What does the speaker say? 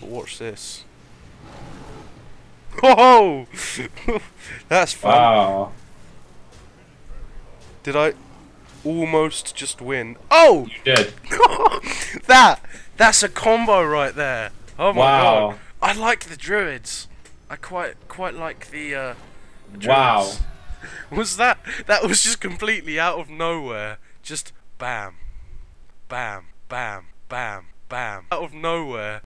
Watch this. Oh! That's fun. Wow. Did I almost just win? Oh! You did. that! That's a combo right there. Oh my Wow. god. I like the druids. I quite quite like the uh Wow. Was that that was just completely out of nowhere. Just bam. Bam. Bam. Bam. Bam. Out of nowhere.